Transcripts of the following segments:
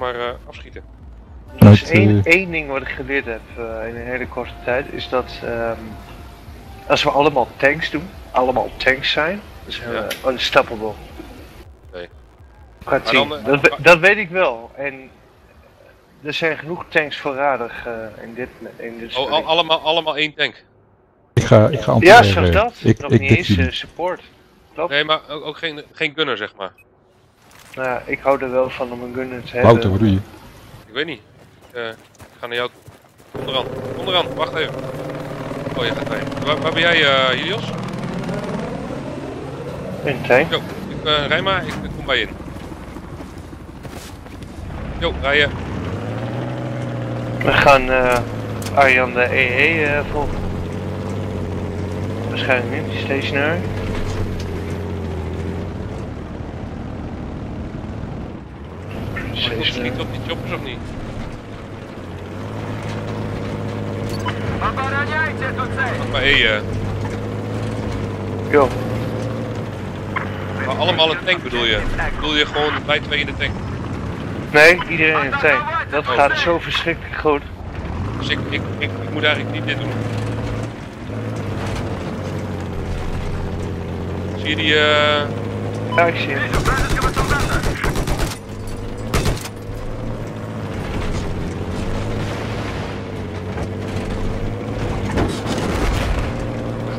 maar eh, afschieten. Er is één, eh, één ding wat ik geleerd heb eh, in een hele korte tijd, is dat ehm, als we allemaal tanks doen, allemaal tanks zijn, dan zijn Ja. we unstoppable. Maar dan, team. eh, dat, we- dat weet ik wel. En er zijn genoeg tanks voorradig eh, in dit, in dit Oh, al- allemaal, allemaal één tank. Ik ga, ik ga Ja, eh, dat. Ik, Nog ik niet eens eh, support. Klopt. Nee, maar ook, ook geen, geen gunner, zeg maar. Nou, ja, ik hou er wel van om een gunner te hebben. Wouter, wat doe je? Ik weet niet. Eh, ik ga naar jou toe. Onderaan. Onderaan, wacht even. Oh, je gaat daarheen. Waar, waar ben jij, eh Helios? Een tank. Jo, ik, eh rij maar, ik, ik kom bij je in. Jo, rijden. We gaan eh Arjan de EE eh, volgen. Waarschijnlijk niet, stationary. Schiet op die choppers of niet? Wacht maar, hé, eh, Jo, maar allemaal een tank bedoel je? Bedoel je gewoon wij twee in de tank? nee, iedereen in een tank. Dat Oh. gaat zo verschrikkelijk goed. Dus ik, ik, ik, ik moet eigenlijk niet dit doen. Zie je die, eh... Ja, ik zie het.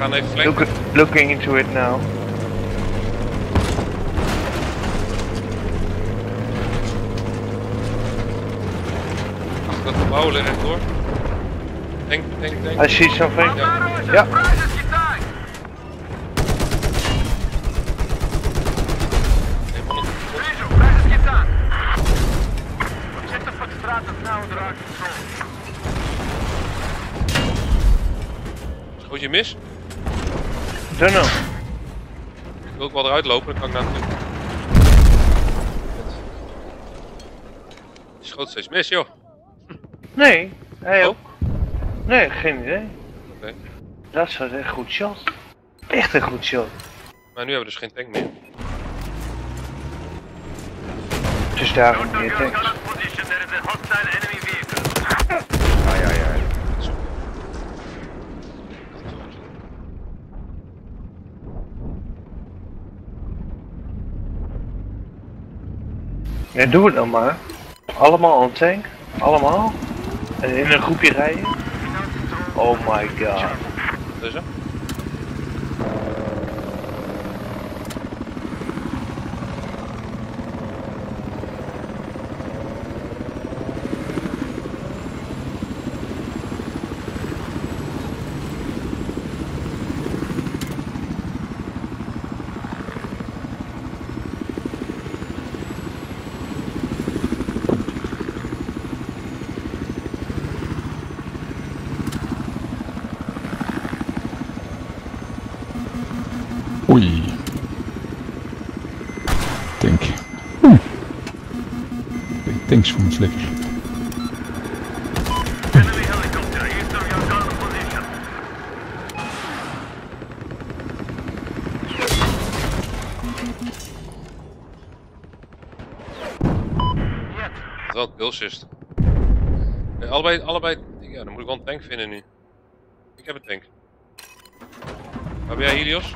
Gaan even flanken. Look, looking into it now. Achter dat gebouw liggen door. Tank, tank, tank. I see something. Ja. Ja. Schoot je mis? Ik wil ook wel eruit lopen, dan kan ik naar naartoe. Je schoot steeds mis, joh. Nee, hij Oh. ook. Nee, geen idee. Oké. Dat was echt goed shot. Echt een goed shot. Maar nu hebben we dus geen tank meer. Dus daarom meer tanks. Ja, ja, ja. Zo. Ja, doe het dan maar. Allemaal een tank. Allemaal. En in een groepje rijden. Oh my god. Dus hè? Oei. Tank. Oeh. Dat is wel een killsist. Nee, allebei, allebei. Ja, dan moet ik wel een tank vinden nu. Ik heb een tank. Waar ben jij, Helios?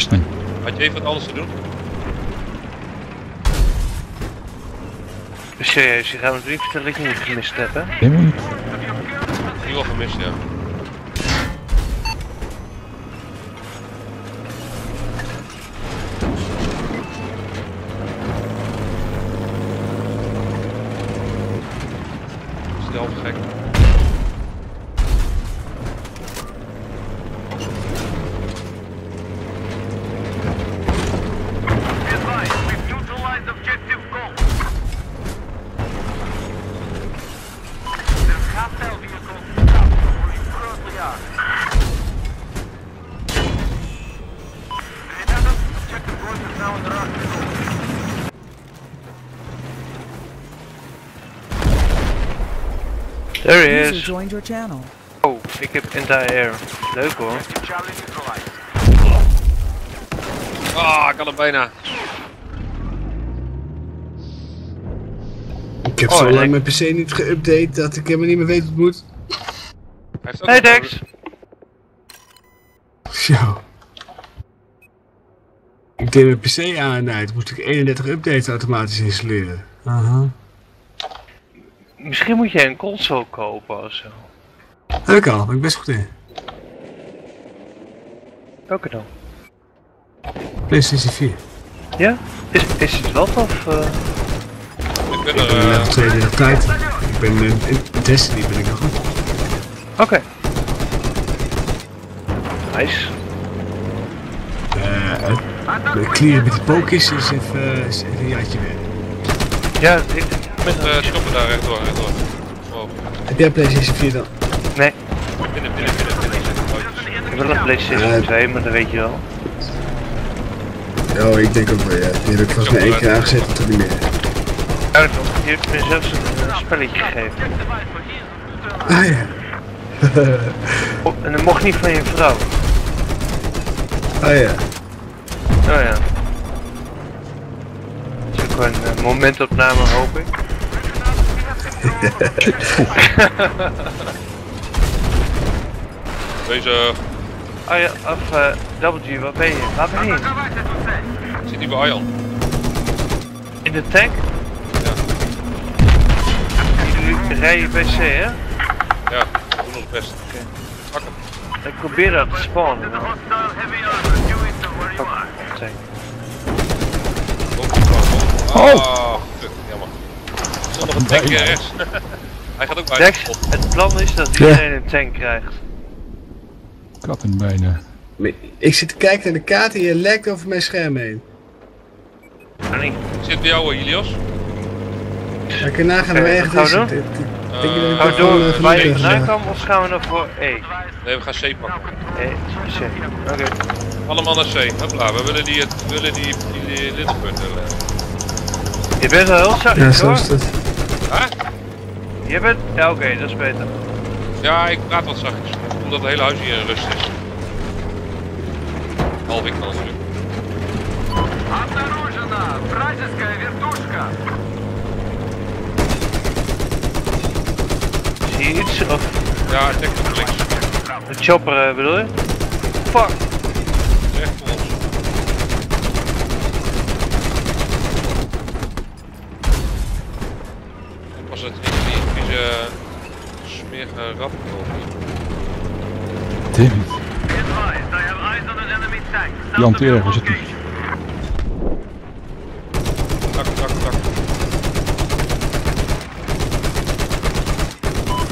Kut, mist me. Had je even wat anders te doen? Serieus, je gaat me niet vertellen dat ik niet gemist heb, hè? Helemaal niet. Die wel gemist, ja. Is die half gek? We've neutralized objective gold. There's hostile vehicles south of where you currently are. Grenada, objective voice is now under our control. There he is. joined your channel. Oh, ik heb anti-air. Leuk hoor. Ah, ik had hem bijna. Ik heb Oh, zo lang ik- mijn PC niet geüpdate dat ik helemaal niet meer weet wat het moet. Hey Dex! Zo. Ik deed mijn PC aan en uit. Moest ik 31 updates automatisch installeren. Aha. Misschien moet je een console kopen of zo. Heb ik al, ben ik best goed in. Welke dan? PlayStation 4. Ja? Is, is het wat of... eh, Ik ben Ik er... ben eh, level 32 tijd. Ik ben in, in Destiny ben ik nog goed. Oké. Nice. Eh, het clearen met die pokers is even, is even een jaartje weer. Ja, ik... Met uh, stoppen daar rechtdoor, rechtdoor. Oh, Heb jij PlayStation 4 dan? Nee, binnen, binnen, binnen, binnen. Ik wil een Playstation Ja. 2, maar dat weet je wel. Oh, ik denk ook wel ja. Die heb ik volgens mij één keer aangezet en toen niet meer. Ja. Je hebt me zelfs een eh, spelletje gegeven. Ah ja. Oh, en dat mocht niet van je vrouw. Ah ja. Oh ja. Dat is ook een eh, momentopname, hoop ik. Deze Oh ja, of Double G, waar ben je? Waar ben je? zit niet bij Arjan. In de tank? Ja. Jullie rijden PC, hè? Ja, we doen ons best. Pak hem. Ik probeer dat te spawnen. maar- heavy armor due east of where you are. Tank. Oh! Oh! Fuck, jammer. Er nog een Bijna. rechts. Hij gaat ook bijna Dex, kapot. het plan is dat Ja. iedereen een tank krijgt. Kat en bijna. Maar Ik zit te kijken naar de kaart en je lekt over mijn scherm heen. Ah, nee. Zit bij jou, eh, Ilios? Ik gaan gaan doen? het- Eh, Denk je dat ik Gaan we dat gewoon, door eh, waar je vandaan kwam of gaan we nog voor E? Nee, we gaan C pakken. E, C. Oké. Allemaal naar C. Hopla, we willen die, we willen die, die, die lidpunten. Je bent wel heel zacht, Ja, zo is het. Hè? Je bent... Ja, oké, dat is beter. Ja, ik praat wat zachtjes. Omdat het hele huis hier in rust is. Half ik dan natuurlijk. Обнаружена вражеская вертушка. Zie je iets? Of Ja, het dekt op links. een chopper eh, bedoel je? Fuck. South Jan is het niet. location. Tak, tak, tak.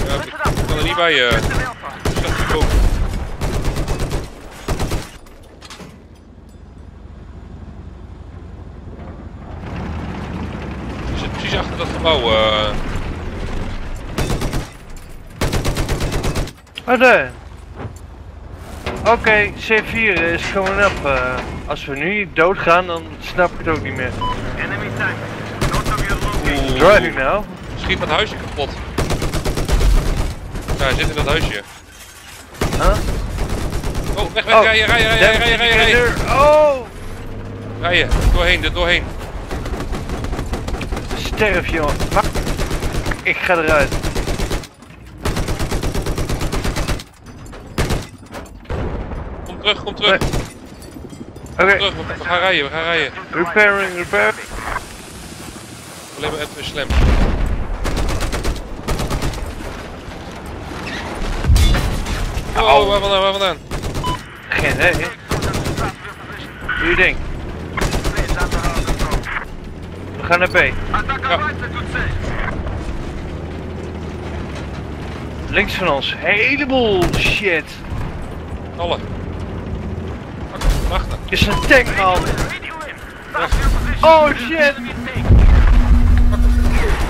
Ja, ik kan er niet bij, eh. Schat die boven. Je zit precies achter dat gebouw, eh. Oh, daar. Oké, C4 is coming up. eh, als we nu doodgaan, dan snap ik het ook niet meer. Enemy tank. North. Driving now. Schiet dat huisje kapot. Ja, hij zit in dat huisje. Huh? Oh, weg, weg, Oh, rijden, rijden, rijden, rijden, rijden, rijden. Oh! Rijden, doorheen, er doorheen. Sterf, jongen. Fuck. Ik ga eruit. terug, kom terug. Oké. We gaan rijden, we gaan rijden. Repairing, repairing. Alleen maar even slam. Oh, waar vandaan, waar vandaan? Geen idee. Doe je ding. We gaan naar B. Links van ons, heleboel shit. Alle. Pak, wachten. Is een tank man. Oh shit.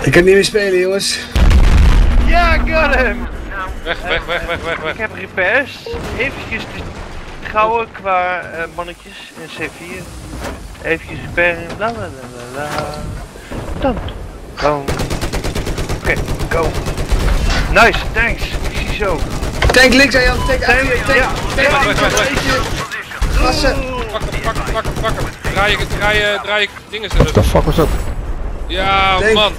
Ik kan niet meer spelen, jongens. Ja, got him. Weg, weg, weg, weg, weg, Ik weg. heb repairs. Eventjes de gouden qua eh, mannetjes in C4. Eventjes repairing. La la la la la. Dan. Go. Oké, go. Nice, thanks. Ik zie zo. Tank links aan Jan, tank Tank, tank. Gassen! Pak hem, pak hem, pak hem, pak hem. Draai ik, draai, uh, draai ik dingen What the fuck was dat? Ja, Denk. man.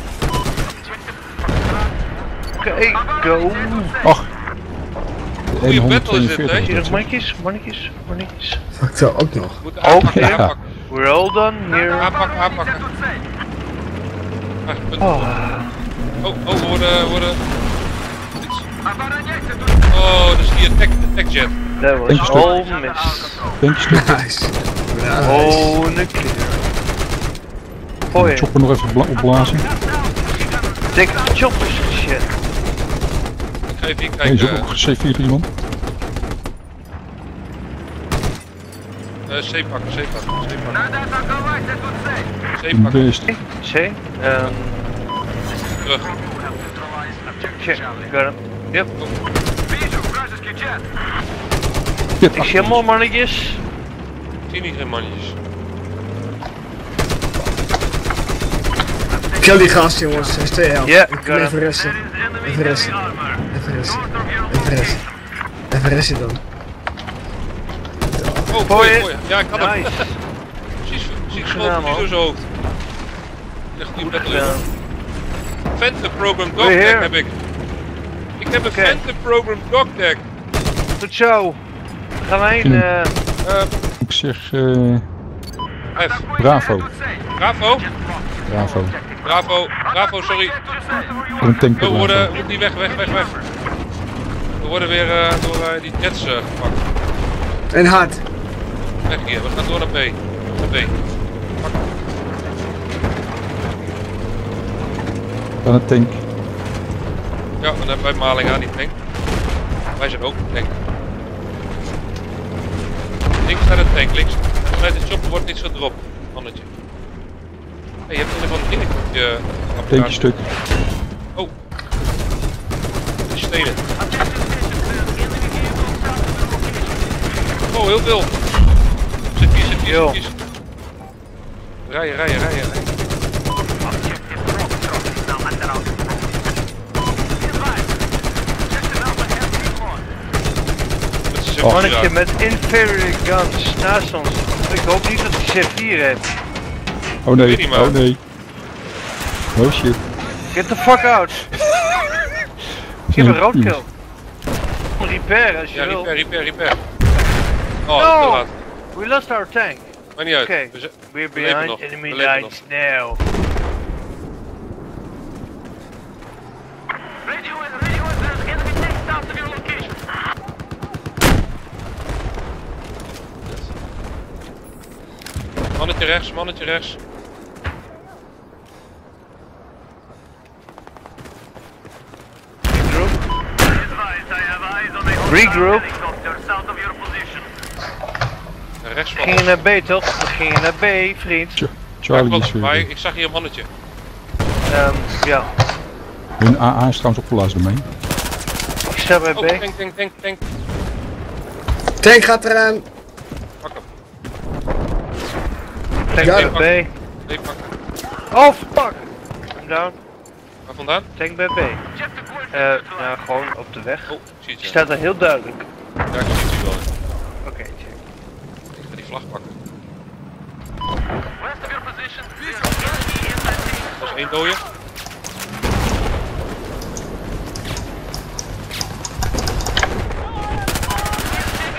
Oké, okay, go. Och. Goeie battle is dit, hè? Hier, mannetjes, mannetjes, mannetjes. Fuck, zo ook nog. Oké. Okay. Ja. We're all done here. Aanpakken, aanpakken. Ah, oh. Oh, oh, worden, worden. Oh, dat is tech, attack, jet. that was Eentje all stuk. miss. Tankje stuk. Nice. Nice. Oh, nuclear. Gooi, Chopper nog even bla- opblazen. dikke choppers shit. Ik ga even hier Hey, is ook kijken. nog C4 iemand? Eh, C pakken, C pakken, C pakken. Надо атаковать эту цель. C pakken, Best. C, um, terug. check, got him. Yep, Вижу вражеский джет. Ik zie allemaal mannetjes. Ik zie niet geen mannetjes. Kill die gast, jongens. Hij is twee helft. Ja, Ik kan even resten. Even resten. Even resten. Even resten. Even resten dan. Oh, Gooi gooi, het. gooi. Ja, ik had hem. Nice. Precies, precies gedaan, schoot man. door zijn hoofd. Echt goede battle. gedaan. Phantom Program Dog Tag heb ik. Ik heb een Oké. Phantom Program Dog Tag. Goed zo. Eh, Eh, Ik zeg eh, F. bravo. Bravo. Bravo. Bravo. Bravo, sorry. Voor een tank We worden, we niet weg, weg, weg, weg. We worden weer eh, door eh, die jets gepakt. En hard. Weg hier, we gaan door naar B. Naar B. Dan een tank. Ja, dan hebben wij maling aan die tank. Wij zijn ook een tank. Links naar de tank, links. Vanuit de chopper wordt niets gedropt, mannetje. Hey, je hebt in ieder geval een dingetje. eh, Tankje stuk. Oh. Die stenen. Oh, heel veel. Zit hier, zit hier, zit hier. Rijden, rijden, rijden. rijden. Met z'n Oh. z'n mannetje met inferior guns naast ons. Ik hoop niet dat hij C4 heeft. Oh nee. Maar- Oh nee. Oh shit. Get the fuck out. Ik heb een roadkill. Repair als je Ja, wil. repair, repair, repair. Oh, No. We lost our tank. Maakt niet uit. Oké. We We're behind enemy lines now. Radio, radio, there's enemy tank south of your location. Mannetje rechts, mannetje rechts. Regroup. Regroup. helicopter south of your position. Ja, Rechts van gingen naar B toch? We gingen naar B, vriend. Ch- Ja, Charlie klopt, is weer. maar ik zag hier een mannetje. Ehm, ja. Hun AA is trouwens opgeblazen mij. Ik sta bij Oh, B. tank, tank, tank, tank. Tank gaat eraan. Pak hem. Tank Ja, bij B. Nee, pak hem. Oh fuck! I'm down. Waar vandaan? Tank bij B. Eh, nou gewoon op de weg. Oh, ik zie ja. staat er heel duidelijk. Ja, ik zie het wel. Oké, check. Ik ga die vlag pakken. Dat is één dode.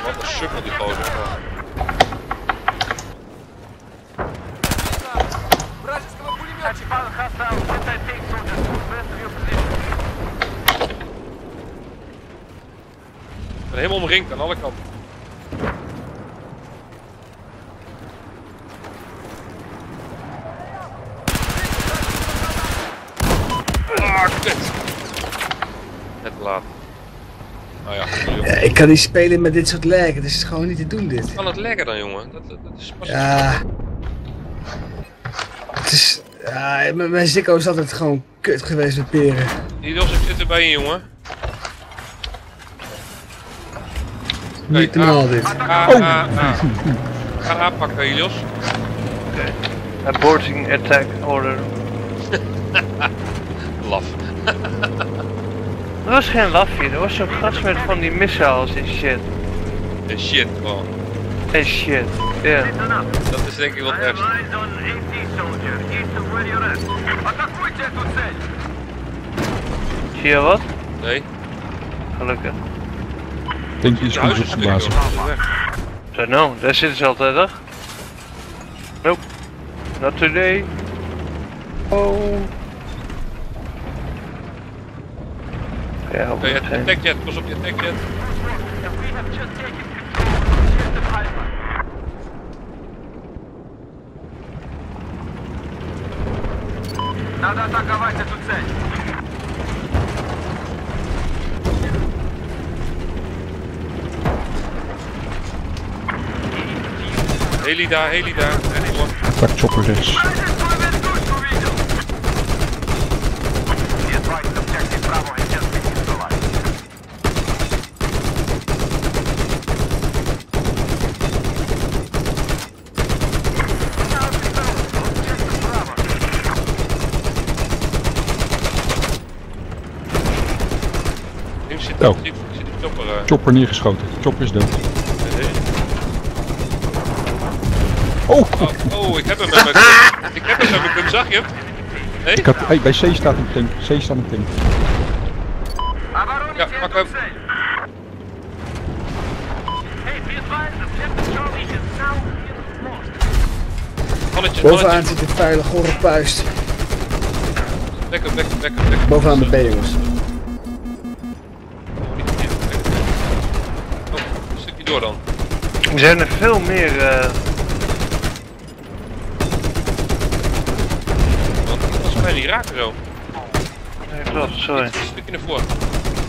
Wat een sukkel die gozer. Helemaal omringd aan alle kanten. Ah, kut. Net te laat. Nou ja. Ja, ik kan niet spelen met dit soort lag. Het is gewoon niet te doen dit. kan het leggen dan, jongen? Dat, dat, dat is pas Ja. Het is... Ja, mijn Zikko is altijd gewoon kut geweest met peren. Die ik zit erbij in, jongen. niet normaal ah, dit. Oh! Ga aanpakken, Helios. Aborting attack order. Laf. Er was geen lafje, er was zo'n gast met van die missiles en shit. En shit gewoon. En shit, ja. Dat is denk ik wat erg. Zie je wat? Nee. Gelukkig. Denk je iets het huis goeds is op stuk, gebazen? joh. Dat is weg. Zo nou, daar zitten ze altijd, toch? Nope. Not today. Oh. Ja, Oké, je hebt geen- je attack jet, pas op je attack jet. We have just taken control of objective Alpha. Надо атаковать эту цель. Heli daar, heli daar. Anyone? Tak chopper rechts. Zit, oh. zit, zit chopper, uh... chopper neergeschoten. Chopper is dood. Oh. oh! Oh, ik heb hem met mijn gun. Ik heb hem met mijn gun, zag je hem? Nee? Ik had, hey, bij C staat een tank. C staat een tank. Ja, pak hem. Mannetje, Bovenaan zit dit veilig, gore puist. Back up, back up, back up, back. Bovenaan de B, jongens. Oh, oh, een stukje door dan. Er zijn er veel meer... Uh... Niet raken zo. nee, klopt, sorry. Een stukje naar voren.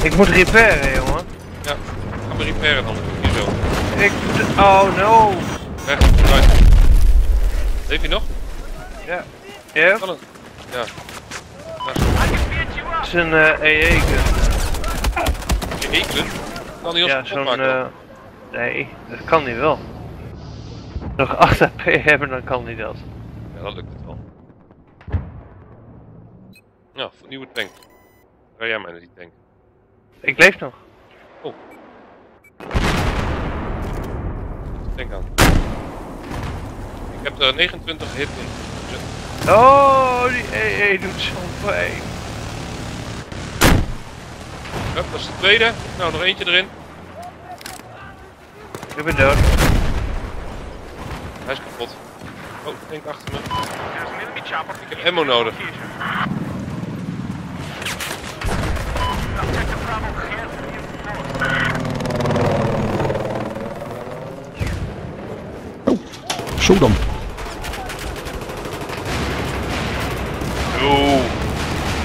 Ik moet repairen, jongen. Ja, ga maar repairen dan. Hier zo. Ik. Oh no. Weg, eruit. Leef je nog? Ja. Ja? Kan het? Ja. Het is een eh EE gun. Je ekelen. Kan die ons Ja, zo'n... eh nee, dat kan niet wel. Nog 8 HP hebben, dan kan hij dat. Ja, dat lukt het wel. Ja, voor nieuwe tank. Rij jij mij naar die tank. Ik leef nog. Tank aan. Ik heb er 29 hit in. Oh, die EE doet zo'n pijn. Hup, dat is de tweede. Nou, nog eentje erin. Ik ben dood. Hij is kapot. Oh, tank achter me. Ik heb ammo nodig. Zo dan. Oeh.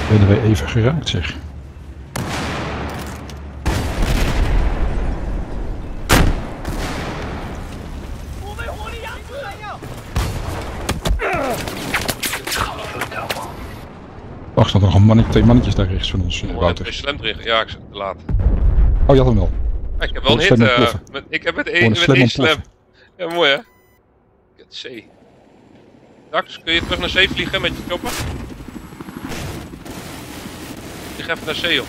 Werden wij even geraakt zeg. Wacht, er nog een mannetje, twee mannetjes daar rechts van ons, eh, Oh, Wouter. Ja, ik zit te laat. Oh, je had hem wel. Ik heb wel een hit. Met, ik heb met één, een met één slam. Ja, mooi hè? C. Dax, kun je terug naar C vliegen met je chopper? Vlieg even naar C op.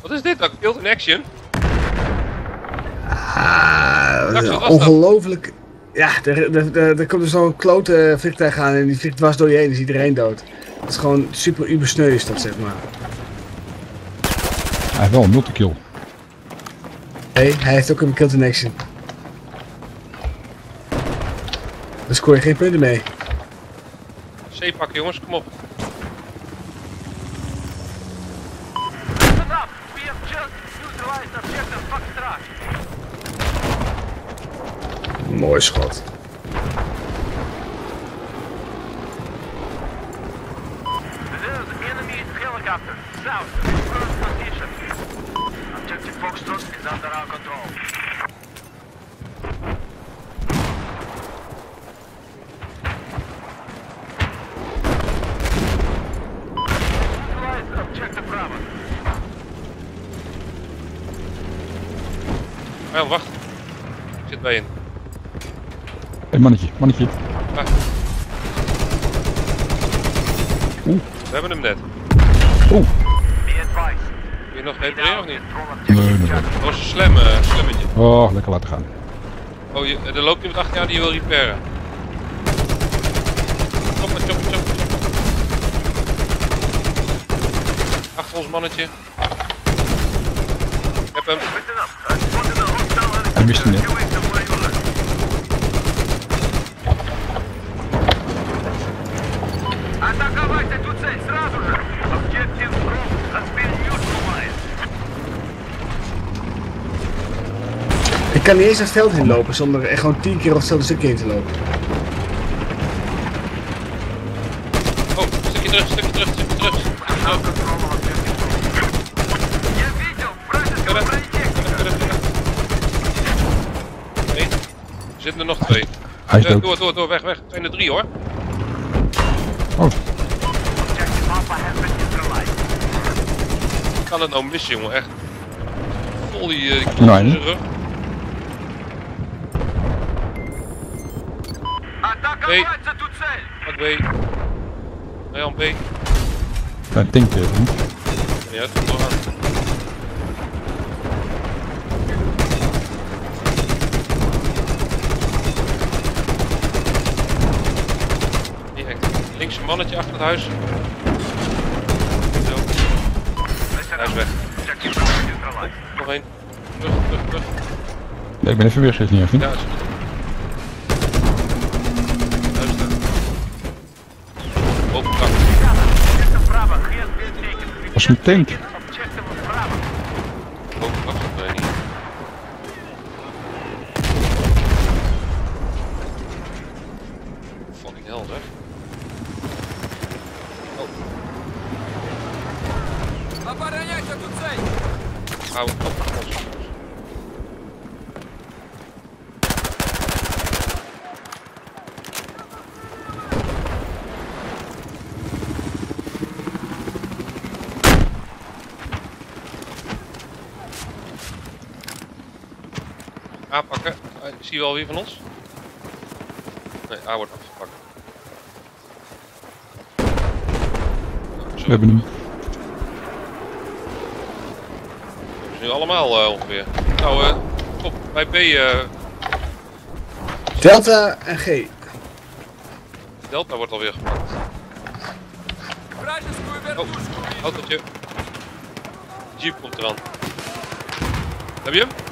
Wat is dit dan? Killed in action? Ah, Ongelooflijk. Ja, er, er, er, er komt dus zo'n klote vliegtuig aan en die vliegt dwars door je heen, is iedereen dood. Dat is gewoon super uber sneu is dat, zeg maar. Hij heeft wel een multikill. Nee, hij heeft ook een kill in action. Daar scoor je geen punten mee. C pakken jongens, kom op. Listen up. We have just neutralized objective Foxtrot. Mooi helicopter. South. First position. Objective is under our control. Neutralize objective Bravo. Ah, wacht. Ik zit bij in. Mannetje, mannetje. Ah. Oeh. We hebben hem net. Oeh. Wil je nog repareren of niet? Nee, nee, nee. Dat was een slam, eh, slammetje. Oh, lekker laten gaan. Oh, je, er loopt iemand achter jou die je wil repairen. Chopper, chopper, chopper, chopper. Achter ons mannetje. Ik heb hem. Hij mist hem net. Ik kan niet eens een veld inlopen lopen zonder echt gewoon tien keer of hetzelfde stukje in te lopen. Oh, stukje terug, stukje terug, stukje terug. Er zitten er nog twee. Hij is eh, Door, door, door, weg, weg. Het zijn er drie hoor. Ik Kan het nou missen jongen, echt. Vol die. Eh, B. Pak B. Nee, aan B. Ja, ik denk eh, het niet. Ja, ik ga doorgaan. Links een mannetje achter het huis. Zo. Hij is weg. Nog één. Terug, terug, terug. Ja, ik ben even weer niet, of niet? Ja, taken. Was een tank. Objective Bravo. Open kak staat er niet. Fucking hell, zeg. Oh. Hou op, ons. A pakken. Ah, Zie je wel wie van ons? Nee, A wordt afgepakt. Zo. We hebben hem. Dus nu allemaal eh, ongeveer. Nou, eh top. Bij B, eh, Delta en G. Delta wordt alweer gepakt. Oh, autootje. Jeep komt eraan. Heb je hem?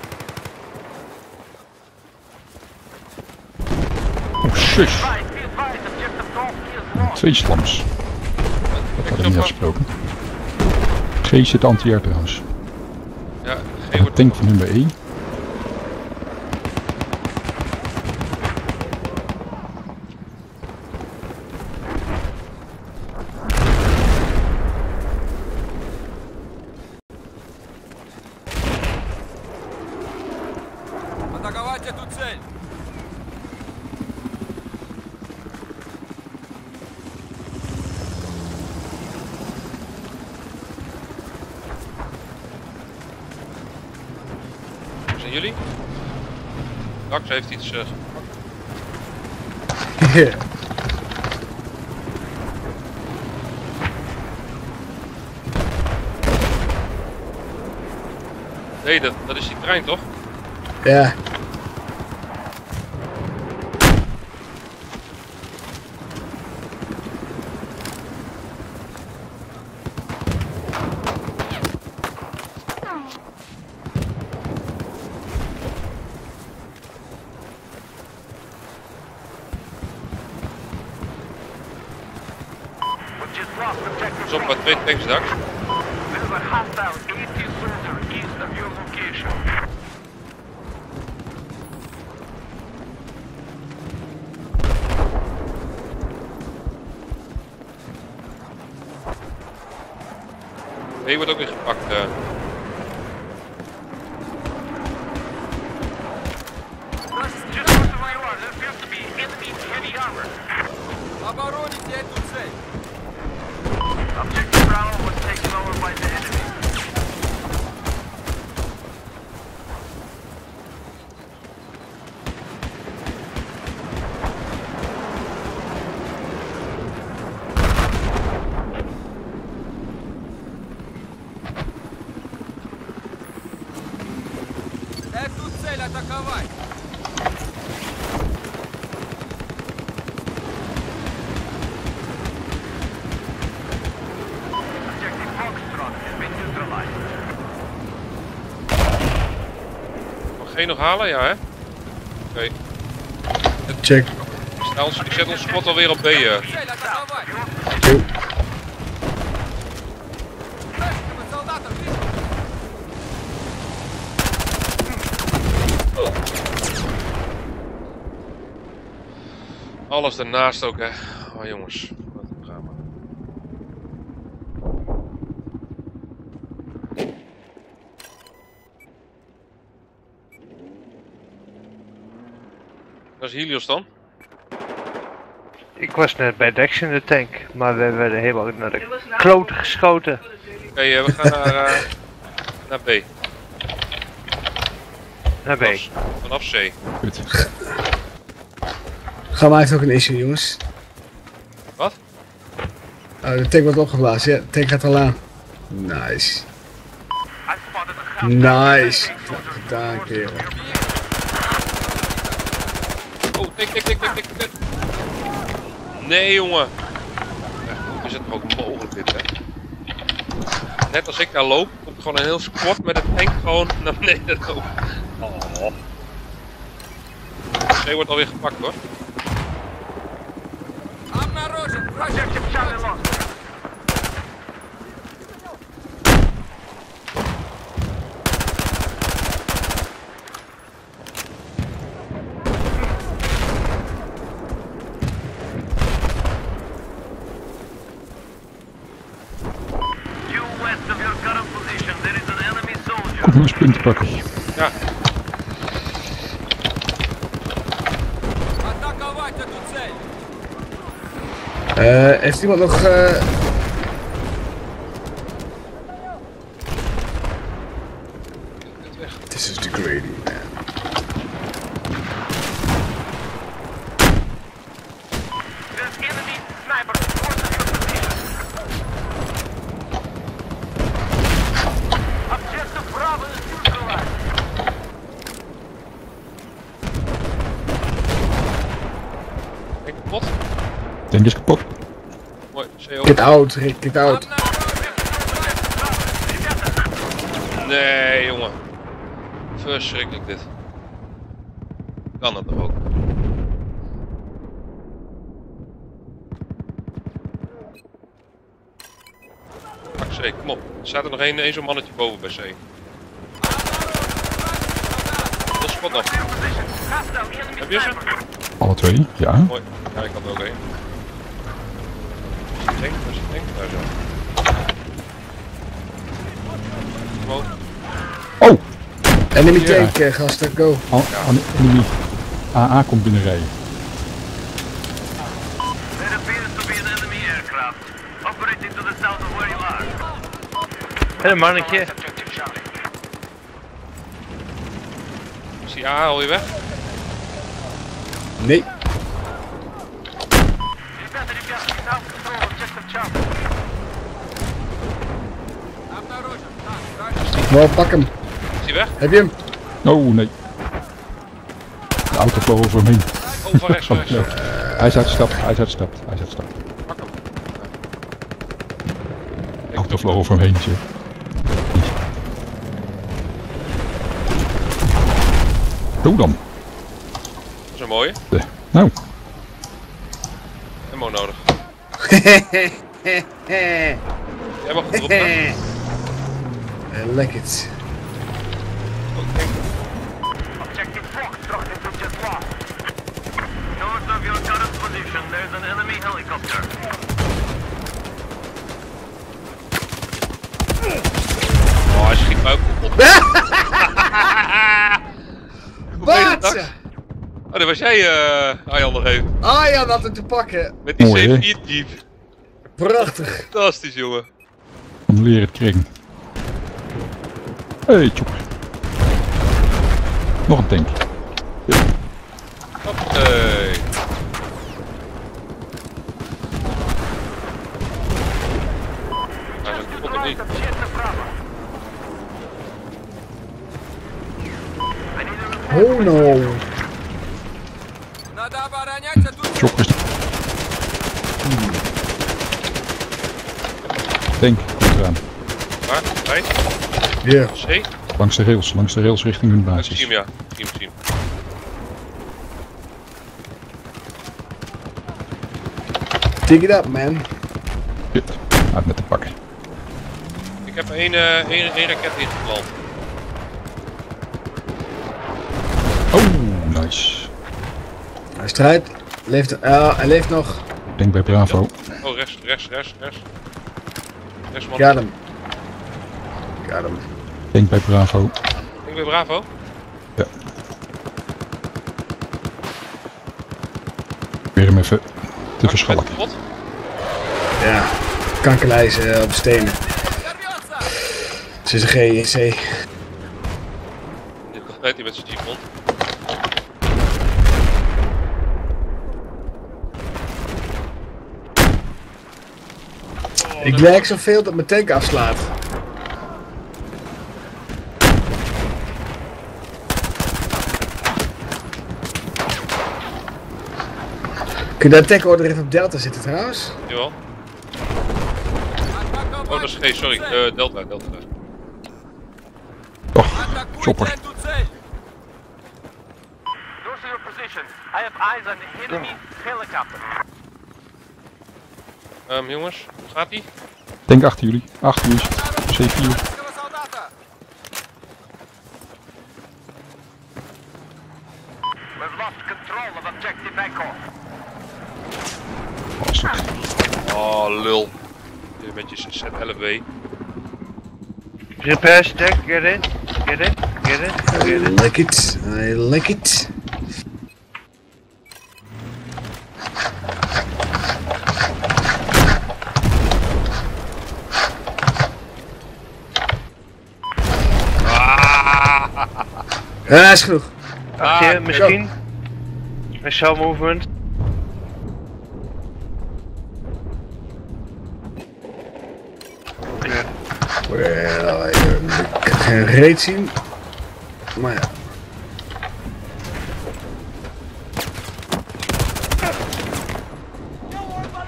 Precies. Twee slams. Dat hadden we niet afgesproken. G zit anti-air trouwens. Ja, G wordt... Tank van nummer 1. Pas op, атаковать. Objective Foxtrot has been neutralized. Mag geen nog halen? Ja, hè? Oké. Check. Ik stel ons- Ik zet ons spot alweer op B. eh. Alles ernaast ook, hè. Oh, jongens. Wat een drama. Dat is Helios dan? Ik was net bij Dex in de tank, maar we werden helemaal naar de kloten geschoten. Oké, eh, we gaan naar, eh, naar B. Naar B. Vanaf, vanaf C. Goed. Gamma heeft ook een issue, jongens. Wat? Oh, de tank wordt opgeblazen. Ja, de tank gaat al aan. Nice. Nice. 18 soldier Gedaan, kerel. Oh, tik, tik, tik, tik, tik. Nee, jongen. Hoe is het ook mogelijk dit, hè? Net als ik daar loop, komt gewoon een heel squad met een tank gewoon naar beneden lopen. Oh. C wordt alweer gepakt, hoor. Куда наш принцип пока? Да. Heeft iemand nog... eh This is degrading, man. There's enemy sniper north of your position. Objective Bravo is neutralized. tank kapot. Tank is kapot. Mooi, C ook. Get out, Rick, get out. Nee, jongen. Verschrikkelijk dit. Kan dat toch ook? Pak C, kom op. Er staat er nog één zo'n mannetje boven bij C. Dat is spot nog. Heb je ze? Alle twee, ja. Mooi. Ja, ik had er ook één. Waar is die tank? Waar is die tank? Daar zo. Omhoog. Oh! Enemy take tank, eh, gasten, go. Oh, AA oh, komt binnenrijden. There an enemy aircraft the. Hé, hey, mannetje. Is die AA alweer weg? Nee. Wel, pak hem. Weg? Heb je hem? Oh nee. De auto vloog over hem heen. Oh, van rechts, van rechts. Ja. Hij is uitgestapt, hij is uitgestapt, hij is uitgestapt. Pak hem. De auto vloog over hem heen. zeg. Zo dan. Dat is een mooie. De- Nou, Ammo nodig. Jij mag gedropt, hè? I like it. Objective Foxtrot is just lost. North of your current position, there's an enemy helicopter. Oh, hij schiet me ook dat? Wat? Oh, dat was jij, eh Arjan, nog even. Ah ja, dat het te pakken. Met die Mooi, hè? C4 Jeep. Prachtig. Fantastisch, jongen. Om leren het kring. Hey, chopper. Nog een tank. Hoppatee. Hij is kapot of niet? Objective Bravo. I need a Oh no. Çok güçlü. Denk, eraan. Waar? Bij? Ja. C? Langs de rails, langs de rails richting hun basis. Team, ja. Team, team. Dig it up, man. Shit. Uit met de pakken. Ik heb één, uh, één, één raket ingeplant. Hij strijdt. Leeft, uh, hij leeft nog. Denk bij Bravo. Oh, rechts, rechts, rechts, rechts. Rechts, man. Got hem. Hem. Denk bij Bravo. Ik denk bij Bravo? Ja. Weer hem even te verschalken. Ja, kankerlijzen op stenen. Ze is een GNC. Dit hij met zijn jeep. Ik werk zoveel dat mijn tank afslaat. Kun je de attack order even op Delta zitten trouwens? Jawel. Oh, dat is geen, sorry. Uh, Delta, Delta. Och, chopper. Those are your position. I have eyes on the enemy helicopter. Um, jongens, hoe gaat die? Denk achter jullie. Achter jullie. C4. We've lost control of objective back off. Oh, lul. Je met je Z11W. Repair stack, get in. Get in. Get in. Get. I like it. I like it. Ja, is genoeg. Je, Ah, misschien. Missile movement. Ja. Well, ik kan geen reet zien. Maar ja.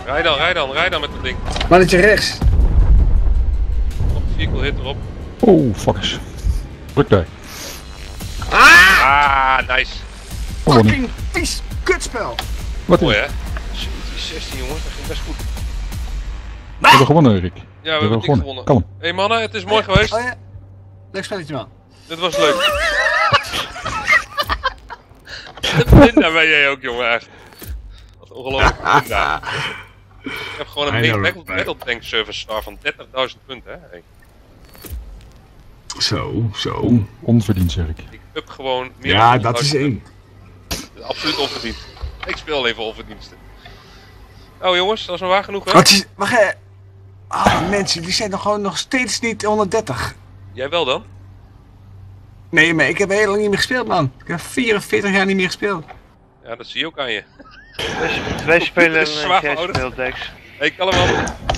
Rij dan, rij dan, rij dan met dat ding. Mannetje rechts. Een vehicle hit erop. Oh, fuckers. Druk daar. Ah, nice. Oh. Fucking vies kutspel. Wat Mooi hè? 16 jongens, dat ging best goed. We hebben gewonnen, Rick. Ja, we We hebben dik gewonnen. gewonnen. Kalm. Hé hey mannen, het is mooi geweest. Oh ja. Leuk spelletje man. Dit was leuk. Linda ben jij ook, jongen, echt. Wat ongelooflijk, Linda. Ik heb gewoon een metal, Tank Service Star van 30.000 punten, hè. Hey, Zo, zo. Onverdiend, zeg ik. Ik up gewoon meer Ja, dan dat is 100.000 één. Absoluut onverdiend. Ik speel even onverdiensten. Nou jongens, dat is maar waar genoeg, hè? Wat is... Wacht hè. Ah, mensen, die zijn nog gewoon nog steeds niet 130. Jij wel dan? Nee, maar ik heb heel lang niet meer gespeeld, man. Ik heb 44 jaar niet meer gespeeld. Ja, dat zie je ook aan je. Wij, wij spelen is zwaar en jij verouderd. speelt